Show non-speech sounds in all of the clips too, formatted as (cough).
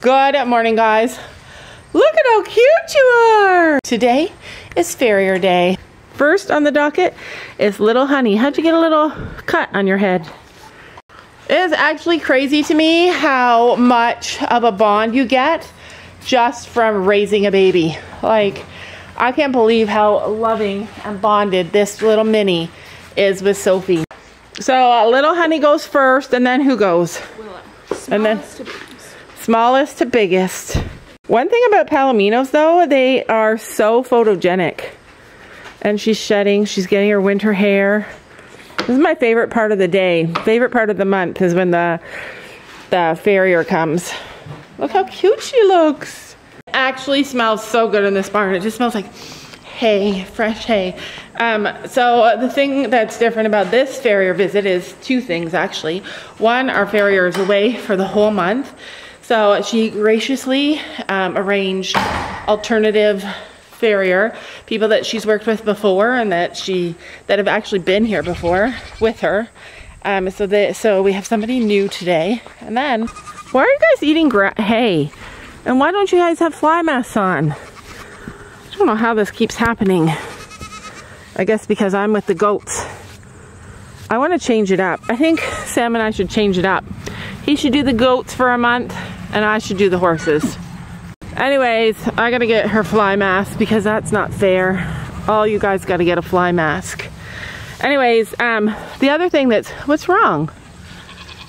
Good morning, guys. Look at how cute you are. Today is farrier day. First on the docket is little honey. How'd you get a little cut on your head? It is actually crazy to me how much of a bond you get just from raising a baby. Like, I can't believe how loving and bonded this little mini is with Sophie. So uh, little honey goes first and then who goes? Willow. And then- Smallest to biggest. One thing about palominos though, they are so photogenic. And she's shedding, she's getting her winter hair. This is my favorite part of the day. Favorite part of the month is when the the farrier comes. Look how cute she looks. Actually smells so good in this barn. It just smells like hay, fresh hay. Um, so uh, the thing that's different about this farrier visit is two things actually. One, our farrier is away for the whole month. So she graciously um, arranged alternative farrier, people that she's worked with before and that she that have actually been here before with her. Um, so that so we have somebody new today. And then, why are you guys eating hay? And why don't you guys have fly masks on? I don't know how this keeps happening. I guess because I'm with the goats. I want to change it up. I think Sam and I should change it up. He should do the goats for a month and I should do the horses. Anyways, I gotta get her fly mask because that's not fair. All you guys gotta get a fly mask. Anyways, um, the other thing that's, what's wrong?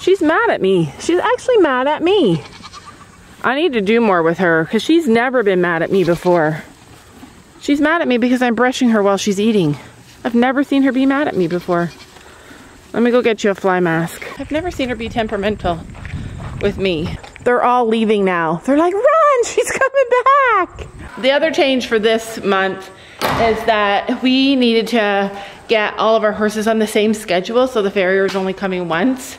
She's mad at me. She's actually mad at me. I need to do more with her because she's never been mad at me before. She's mad at me because I'm brushing her while she's eating. I've never seen her be mad at me before. Let me go get you a fly mask. I've never seen her be temperamental with me. They're all leaving now. They're like, run, (laughs) she's coming back. The other change for this month is that we needed to get all of our horses on the same schedule so the farrier is only coming once.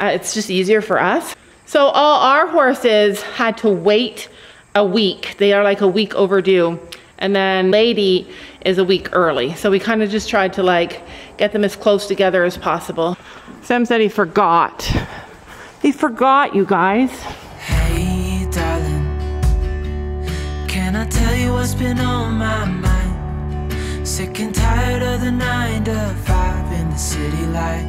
Uh, it's just easier for us. So all our horses had to wait a week. They are like a week overdue. And then Lady is a week early. So we kind of just tried to like get them as close together as possible. Sam said he forgot. He forgot, you guys. Hey, darling, can I tell you what's been on my mind? Sick and tired of the nine to five in the city life.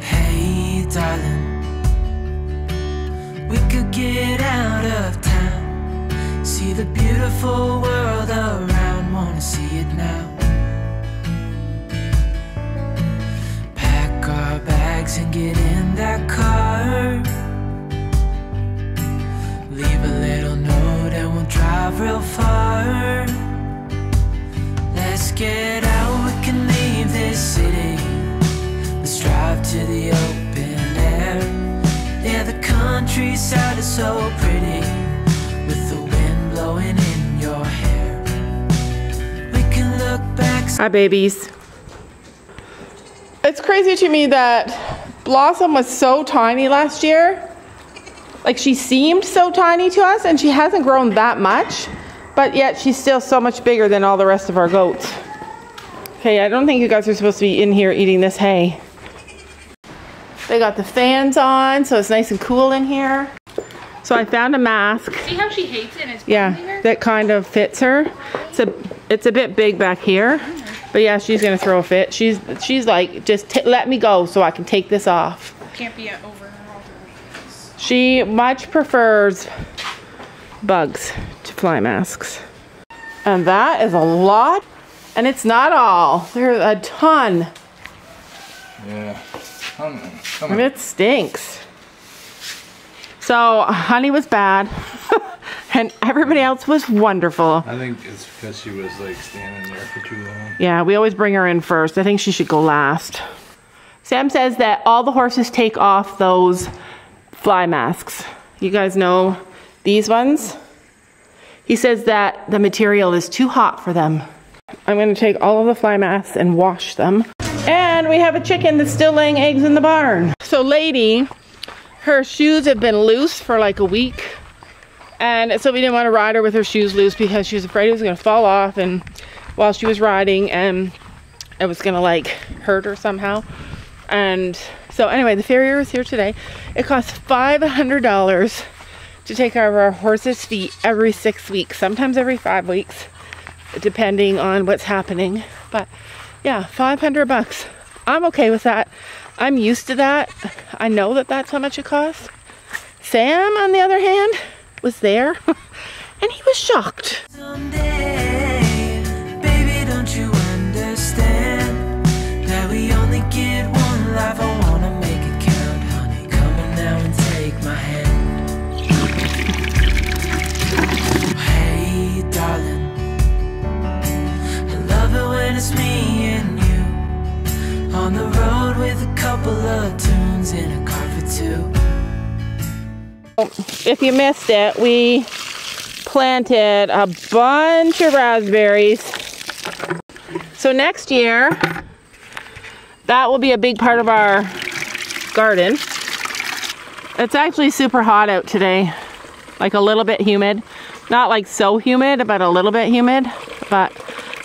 Hey, darling, we could get out of town, see the beautiful world around, wanna see it now. Bags and get in that car. Leave a little note and we'll drive real far. Let's get out, we can leave this city. Let's drive to the open air. Yeah, the countryside is so pretty with the wind blowing in your hair. We can look back. Hi, babies. It's crazy to me that Blossom was so tiny last year. Like she seemed so tiny to us, and she hasn't grown that much, but yet she's still so much bigger than all the rest of our goats. Okay, I don't think you guys are supposed to be in here eating this hay. They got the fans on, so it's nice and cool in here. So I found a mask. See how she hates it and it's Yeah, that kind of fits her. It's a it's a bit big back here, but yeah, she's gonna throw a fit. She's she's like, just t- let me go so I can take this off. Can't be over her She much prefers bugs to fly masks, and that is a lot. And it's not all. There's a ton, Yeah. Come on. Come on. and it stinks. So honey was bad, (laughs) and everybody else was wonderful. I think it's because she was like standing there for too long. Yeah, we always bring her in first. I think she should go last. Sam says that all the horses take off those fly masks. You guys know these ones? He says that the material is too hot for them. I'm going to take all of the fly masks and wash them. And we have a chicken that's still laying eggs in the barn. So Lady, her shoes have been loose for like a week. And so we didn't want to ride her with her shoes loose because she was afraid it was going to fall off and while she was riding and it was going to like hurt her somehow. And So anyway, the farrier is here today. It costs $500 to take care of our horse's feet every six weeks, sometimes every five weeks, depending on what's happening. But yeah, 500 bucks. I'm okay with that. I'm used to that. I know that that's how much it costs. Sam, on the other hand, was there (laughs) and he was shocked. Someday, If you missed it, we planted a bunch of raspberries. So next year, that will be a big part of our garden. It's actually super hot out today, like a little bit humid. Not like so humid, but a little bit humid, but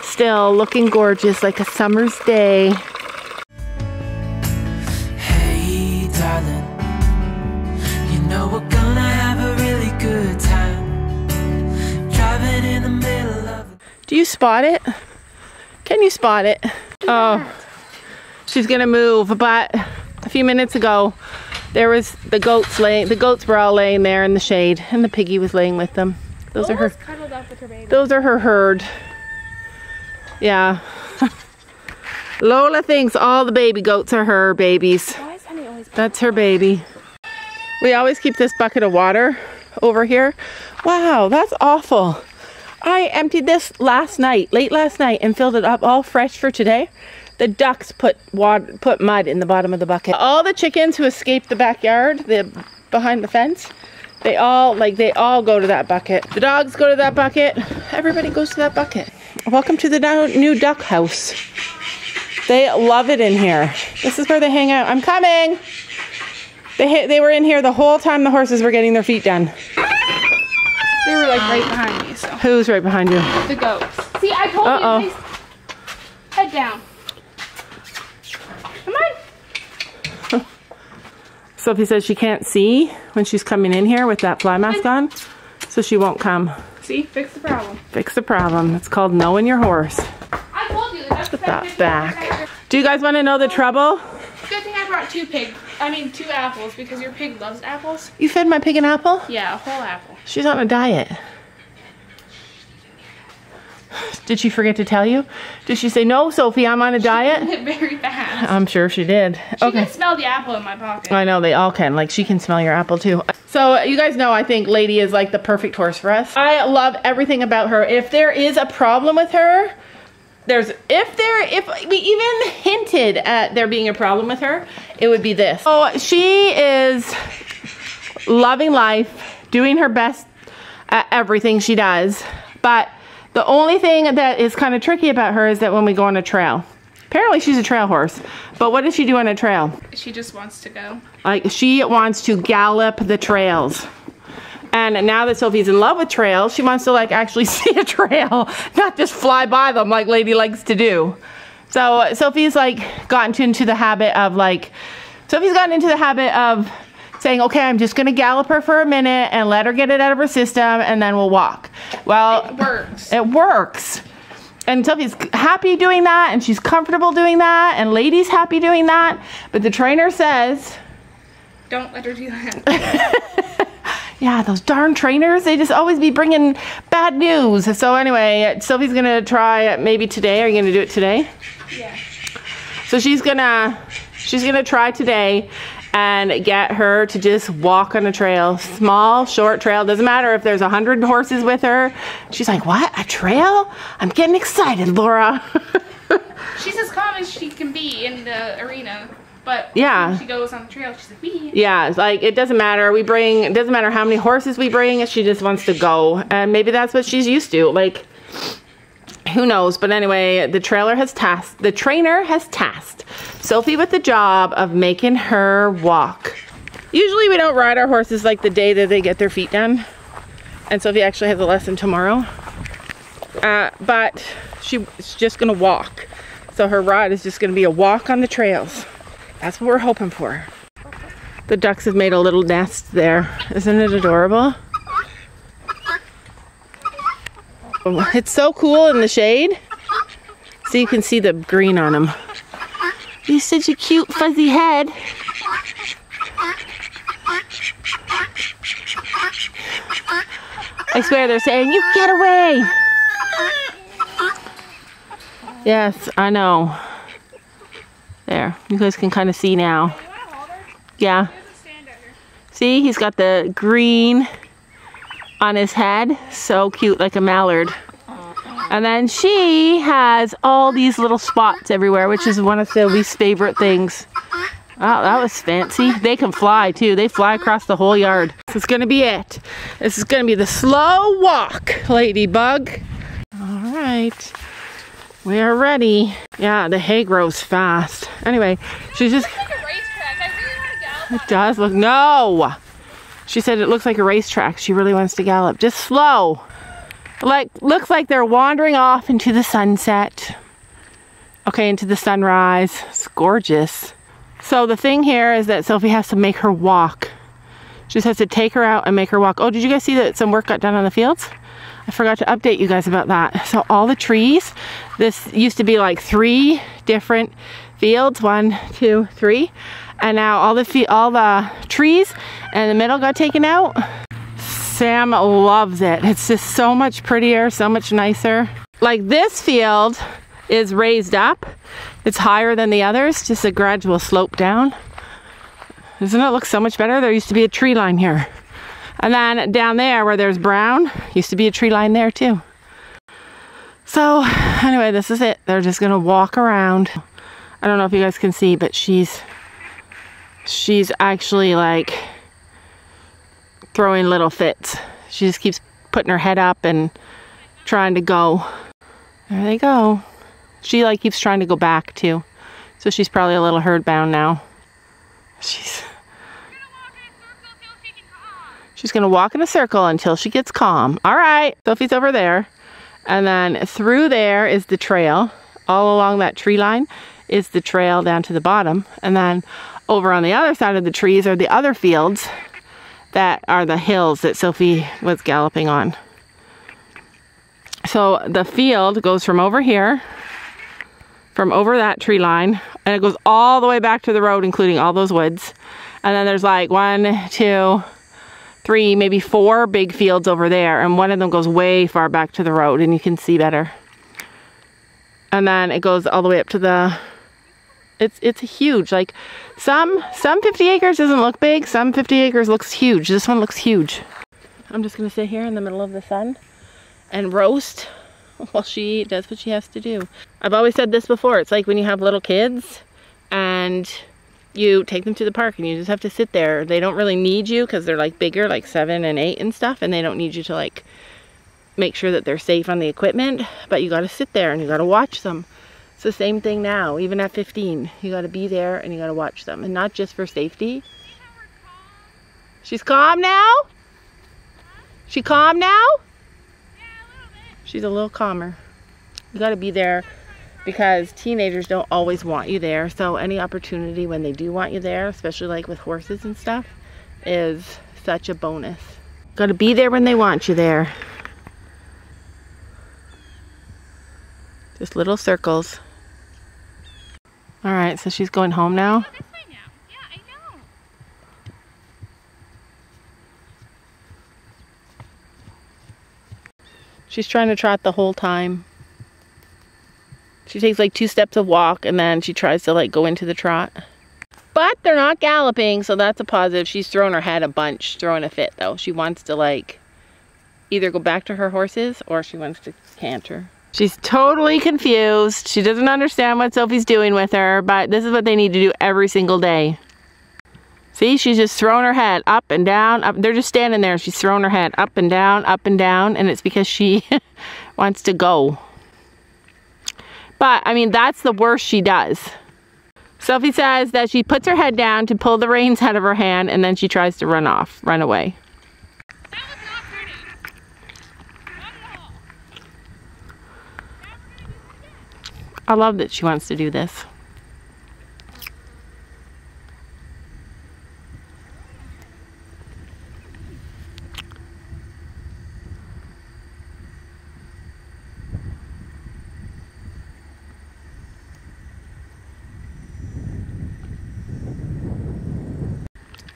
still looking gorgeous like a summer's day. Hey, darling, Do you spot it? Can you spot it? Oh, she's gonna move. But a few minutes ago, there was the goats laying. The goats were all laying there in the shade, and the piggy was laying with them. Those are her. cuddled up with her. Those are her herd. Yeah. (laughs) Lola thinks all the baby goats are her babies. Why is Honey always That's her baby. We always keep this bucket of water over here. Wow, that's awful. I emptied this last night, late last night, and filled it up all fresh for today. The ducks put water, put mud in the bottom of the bucket. All the chickens who escaped the backyard, the behind the fence, they all like they all go to that bucket. The dogs go to that bucket. Everybody goes to that bucket. Welcome to the new duck house. They love it in here. This is where they hang out. I'm coming. They they were in here the whole time the horses were getting their feet done. They were like right um, behind me, so. Who's right behind you? The goats. See, I told Uh-oh. you. They... Head down. Come on. (laughs) Sophie says she can't see when she's coming in here with that fly mask on, so she won't come. See, fix the problem. Fix the problem. It's called knowing your horse. I told you. That's Put that back. Do you guys want to know the trouble? Good thing I brought two pig. I mean, two apples because your pig loves apples. You fed my pig an apple? Yeah, a whole apple. She's on a diet. Did she forget to tell you? Did she say, no, Sophie, I'm on a diet? Very fast. I'm sure she did. She Okay. can smell the apple in my pocket. I know they all can. Like she can smell your apple too. So you guys know I think Lady is like the perfect horse for us. I love everything about her. If there is a problem with her, there's if there if we even hinted at there being a problem with her, it would be this. Oh, she is loving life, doing her best at everything she does. But the only thing that is kind of tricky about her is that when we go on a trail. Apparently she's a trail horse. But what does she do on a trail? She just wants to go. Like she wants to gallop the trails. And now that Sophie's in love with trails, she wants to like actually (laughs) see a trail, not just fly by them like Lady likes to do. So Sophie's like gotten into the habit of like, Sophie's gotten into the habit of saying, okay, I'm just gonna gallop her for a minute and let her get it out of her system and then we'll walk. Well, It works. it works. And Sophie's happy doing that, and she's comfortable doing that, and Lady's happy doing that. But the trainer says, Don't let her do that. (laughs) yeah, those darn trainers, they just always be bringing bad news. So anyway, Sophie's gonna try maybe today. Are you gonna do it today? yeah. So she's gonna, she's gonna try today and get her to just walk on a trail, small, short trail. Doesn't matter if there's a hundred horses with her. She's like, what? A trail? I'm getting excited, Laura. (laughs) She's as calm as she can be in the arena. But Yeah. when she goes on the trail, she's like, wee. Yeah, like it doesn't matter. We bring it doesn't matter how many horses we bring. She just wants to go, and maybe that's what she's used to. Like, who knows? But anyway, the trailer has tasked. The trainer has tasked Sophie with the job of making her walk. Usually, we don't ride our horses like the day that they get their feet done, and Sophie actually has a lesson tomorrow. Uh, but she's just gonna walk. So her ride is just gonna be a walk on the trails. That's what we're hoping for. The ducks have made a little nest there. Isn't it adorable? (laughs) It's so cool in the shade. So you can see the green on them. He's such a cute fuzzy head. I swear they're saying, you get away. Yes, I know. There, you guys can kind of see now. Yeah. See, he's got the green on his head. So cute, like a mallard. And then she has all these little spots everywhere, which is one of Sylvie's favorite things. Oh, that was fancy. They can fly too. They fly across the whole yard. This is gonna be it. This is gonna be the slow walk, ladybug. All right. We are ready. Yeah, the hay grows fast. Anyway, she's just, It's like a racetrack. I really want to gallop. it does look, no. She said it looks like a racetrack. She really wants to gallop. Just slow. Like, looks like they're wandering off into the sunset. Okay, into the sunrise. It's gorgeous. So the thing here is that Sophie has to make her walk. She just has to take her out and make her walk. Oh, did you guys see that some work got done on the fields? I forgot to update you guys about that. So all the trees, this used to be like three different fields, one, two, three, and now all the all the trees in the middle got taken out. Sam loves it. It's just so much prettier, so much nicer. Like this field is raised up. It's higher than the others, just a gradual slope down. Doesn't it look so much better? There used to be a tree line here. And then down there where there's brown, used to be a tree line there too. So anyway, this is it. They're just gonna walk around. I don't know if you guys can see, but she's she's actually like throwing little fits. She just keeps putting her head up and trying to go. There they go. She like keeps trying to go back too. So she's probably a little herd bound now. She's She's gonna walk in a circle until she gets calm. All right, Sophie's over there. And then through there is the trail. All along that tree line is the trail down to the bottom. And then over on the other side of the trees are the other fields that are the hills that Sophie was galloping on. So the field goes from over here, from over that tree line, and it goes all the way back to the road, including all those woods. And then there's like one, two, three, maybe four big fields over there, and one of them goes way far back to the road, and you can see better. And then it goes all the way up to the. It's it's huge. Like some some 50 acres doesn't look big. Some 50 acres looks huge. This one looks huge. I'm just gonna sit here in the middle of the sun and roast (laughs) while she does what she has to do. I've always said this before. It's like when you have little kids and you take them to the park and you just have to sit there. They don't really need you because they're like bigger, like seven and eight and stuff, and they don't need you to like make sure that they're safe on the equipment, but you gotta sit there and you gotta watch them. It's the same thing now, even at 15. You gotta be there and you gotta watch them, and not just for safety. She's calm now? She calm now? She's a little calmer. You gotta be there because teenagers don't always want you there. So any opportunity when they do want you there, especially like with horses and stuff, is such a bonus. Got to be there when they want you there. Just little circles. All right, so she's going home now. Oh, this way now. Yeah, She's trying to trot the whole time. She takes like two steps of walk and then she tries to like go into the trot. But they're not galloping, so that's a positive. She's throwing her head a bunch, throwing a fit though. She wants to like either go back to her horses or she wants to canter. She's totally confused. She doesn't understand what Sophie's doing with her, but this is what they need to do every single day. See, she's just throwing her head up and down. Up. They're just standing there. She's throwing her head up and down, up and down, and it's because she (laughs) wants to go. But, I mean, that's the worst she does. Sophie says that she puts her head down to pull the reins out of her hand, and then she tries to run off, run away. I love that she wants to do this.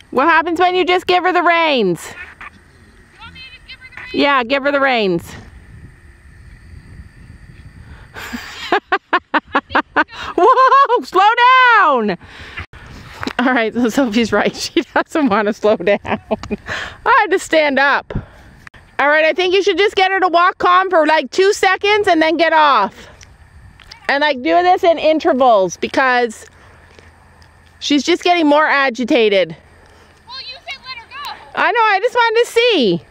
What happens when you just give her the reins? Give her the reins? Yeah, give her the reins. (laughs) Whoa, slow down. All right, so Sophie's right. (laughs) She doesn't want to slow down. I had to stand up. All right, I think you should just get her to walk calm for like two seconds and then get off. And like do this in intervals because she's just getting more agitated. Well, you said let her go. I know, I just wanted to see.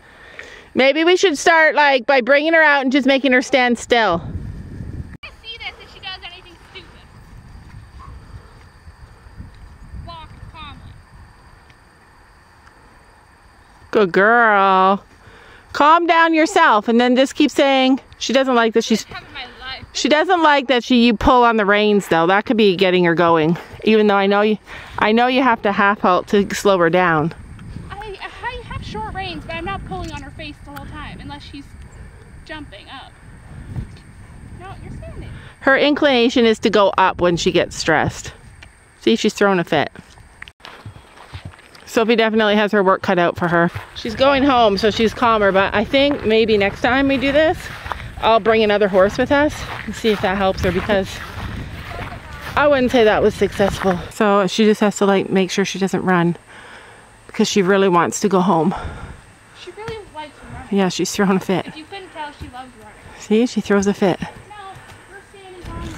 Maybe we should start like by bringing her out and just making her stand still. I see this if she does anything stupid. Walk calmly. Good girl. Calm down yourself and then just keep saying she doesn't like that she's my life. she doesn't like that she you pull on the reins though. That could be getting her going. Even though I know you I know you have to half halt to slow her down. I, I have short reins, but I'm not pulling on her face the whole time unless she's jumping up. No, you're standing. Her inclination is to go up when she gets stressed. See, she's throwing a fit. Sophie definitely has her work cut out for her. She's going home, so she's calmer, but I think maybe next time we do this, I'll bring another horse with us and see if that helps her because I wouldn't say that was successful. So she just has to like make sure she doesn't run because she really wants to go home. She really likes running. Yeah, she's throwing a fit. If you couldn't tell, she loves running. See, she throws a fit. No, we're standing calmly.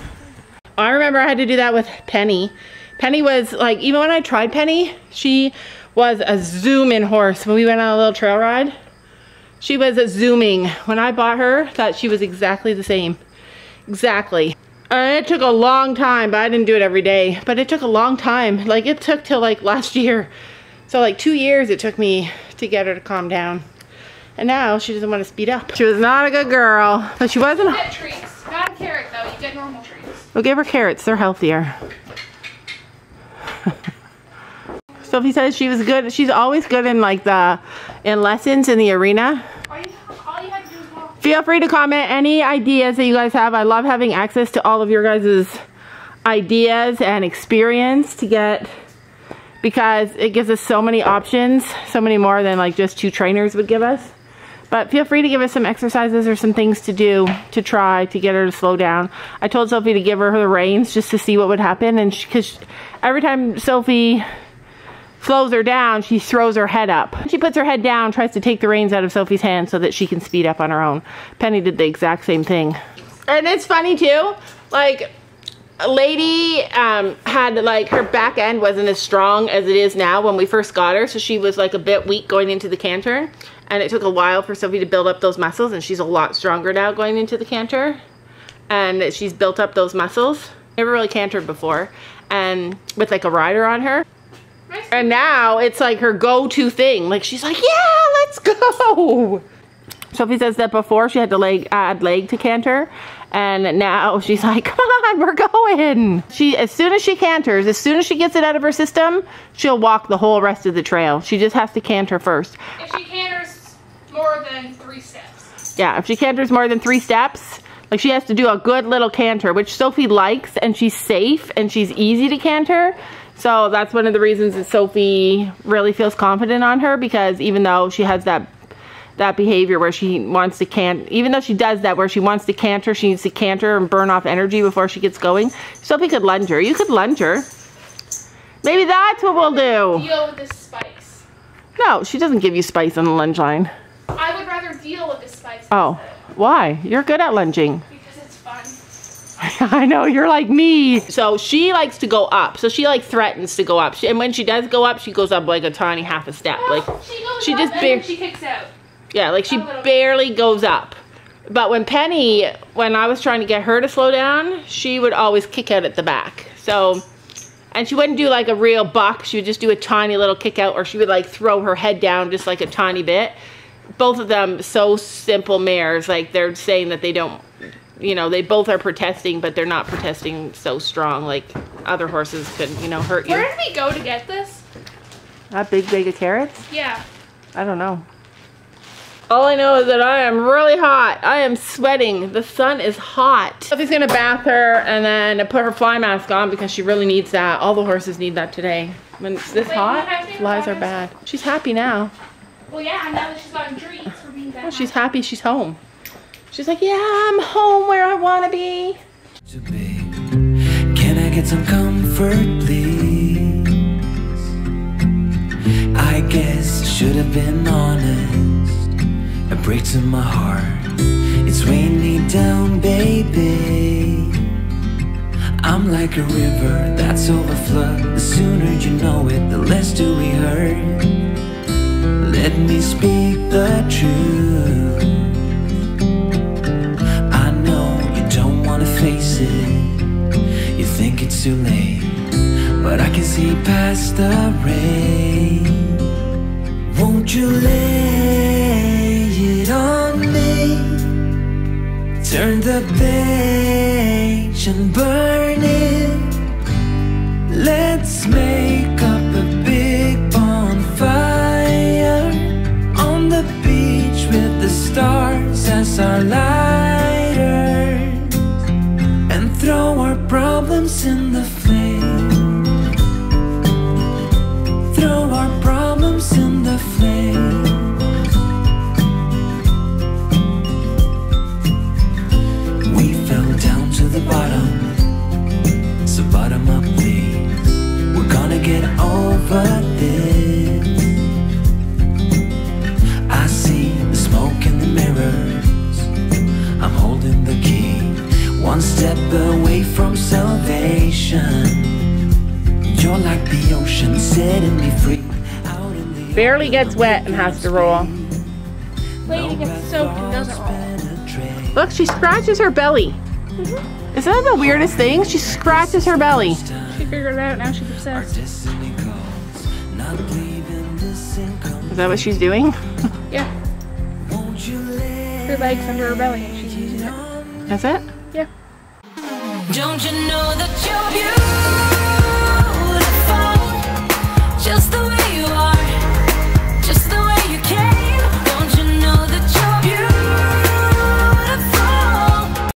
I remember I had to do that with Penny. Penny was like, even when I tried Penny, she was a zooming horse. When we went on a little trail ride, she was a zooming. When I bought her, thought she was exactly the same. Exactly. And it took a long time, but I didn't do it every day. But it took a long time. Like it took till like last year. So like two years it took me to get her to calm down. And now she doesn't want to speed up. She was not a good girl, but she wasn't. Get treats. Not a carrot though. You get normal treats. We'll give her carrots. They're healthier. (laughs) Sophie says she was good. She's always good in like the in lessons in the arena. Feel free to comment any ideas that you guys have. I love having access to all of your guys' ideas and experience to get because it gives us so many options, so many more than like just two trainers would give us. But feel free to give us some exercises or some things to do to try to get her to slow down. I told Sophie to give her the reins just to see what would happen, and because every time Sophie slows her down, she throws her head up. She puts her head down, tries to take the reins out of Sophie's hand so that she can speed up on her own. Penny did the exact same thing. And it's funny too, like a lady um, had like her back end wasn't as strong as it is now when we first got her. So she was like a bit weak going into the canter. And it took a while for Sophie to build up those muscles and she's a lot stronger now going into the canter. And she's built up those muscles. Never really cantered before. And with like a rider on her. And now it's like her go-to thing. Like she's like, yeah, let's go. (laughs) Sophie says that before she had to leg add leg to canter, and now (laughs) she's like, come on, we're going. She as soon as she canters, as soon as she gets it out of her system, she'll walk the whole rest of the trail. She just has to canter first. If she canters more than three steps. Yeah, if she canters more than three steps, like she has to do a good little canter, which Sophie likes, and she's safe and she's easy to canter. So that's one of the reasons that Sophie really feels confident on her because even though she has that that behavior where she wants to can't even though she does that where she wants to canter, she needs to canter and burn off energy before she gets going. Sophie could lunge her. You could lunge her. Maybe that's what we'll do. Deal with this spice. No, she doesn't give you spice on the lunge line. I would rather deal with the spice. Oh, why? You're good at lunging. Because it's (laughs) fun. I know you're like me. So she likes to go up. So she like threatens to go up. She, and when she does go up, she goes up like a tiny half a step. Like oh, she goes she up just and bar- then she kicks out. yeah, like she A little bit. barely goes up. But when Penny, when I was trying to get her to slow down, she would always kick out at the back. So, and she wouldn't do like a real buck. She would just do a tiny little kick out, or she would like throw her head down just like a tiny bit. Both of them so simple mares. Like they're saying that they don't, you know, they both are protesting, but they're not protesting so strong. Like other horses could, you know, hurt you. Where did we go to get this? That big bag of carrots? Yeah. I don't know. All I know is that I am really hot. I am sweating. The sun is hot. Sophie's gonna bath her and then put her fly mask on because she really needs that. All the horses need that today. When it's this Wait, hot, you have to flies are bad. She's happy now. Well, yeah, now that she's gotten treats for being that Oh, she's happy she's home. She's like, yeah, I'm home where I be. to. Can I get some comfort, please? I guess I should have been honest. It breaks in my heart. It's weighing me down, baby. I'm like a river that's overflowed. The sooner you know it, the less do we hurt. Let me speak the truth. Wanna face it. You think it's too late, but I can see past the rain. Won't you lay it on me? Turn the page and burn it. Let's make up a big bonfire on the beach with the stars salvation. You're like the ocean, setting me free. Out in the Barely gets wet and has to roll. Lady gets soaked and doesn't roll. Look, she scratches her belly. Mm-hmm. Isn't that the weirdest thing? She scratches her belly. She figured it out, now she's obsessed. Destiny calls, not leaving this income. Is that what she's doing? Yeah, Won't you lay her legs under her belly and she's using it. That's it? Don't you know that you're beautiful? Just the